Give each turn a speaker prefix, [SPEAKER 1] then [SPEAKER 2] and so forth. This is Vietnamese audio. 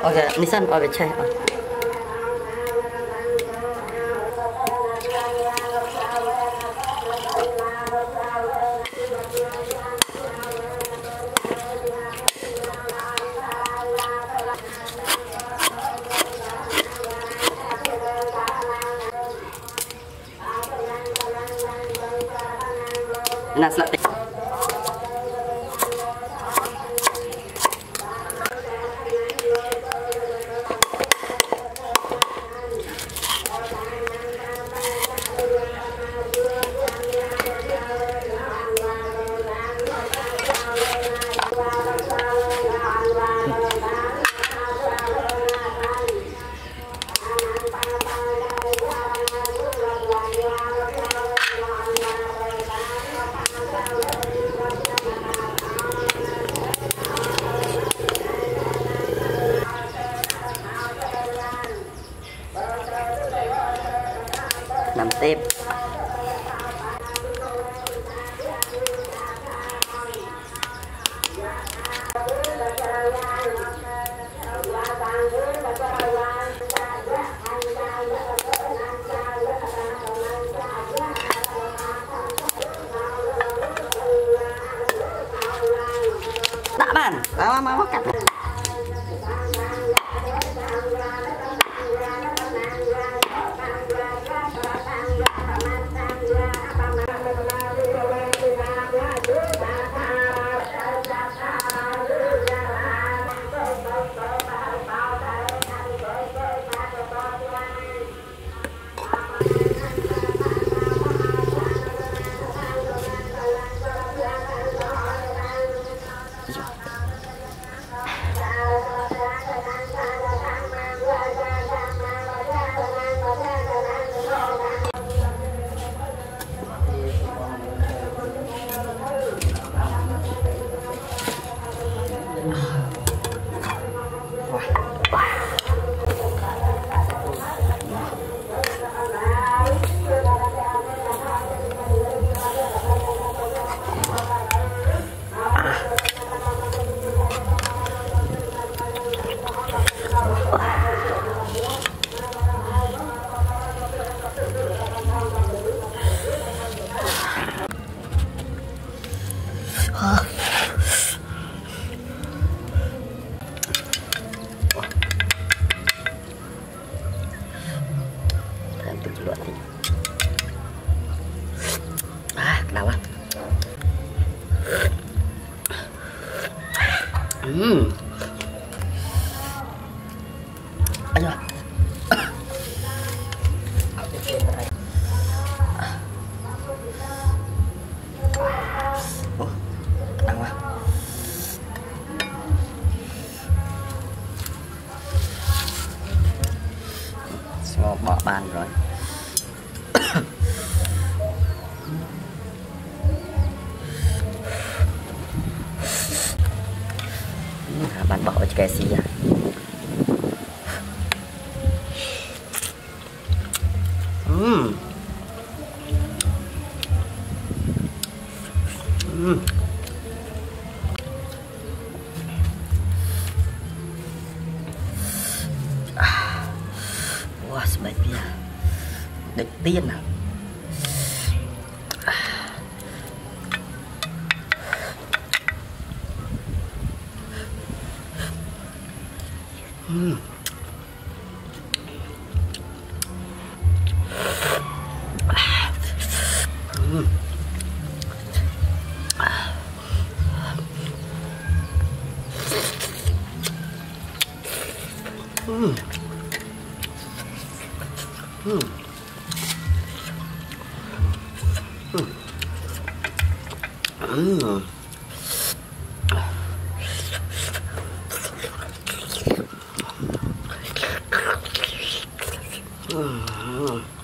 [SPEAKER 1] OK，你先把它拆啊。and that's not the làm tiếp đã bàn mà mà mà cắt 比较好。Thêm chút lửa đi à đau quá Ừm. Anh ơi. Bạn bỏ cho cái gì à Ừm. Ừm. À. Wah, sebaiknya à? định tiên à 음. 음. 음. 음. 음.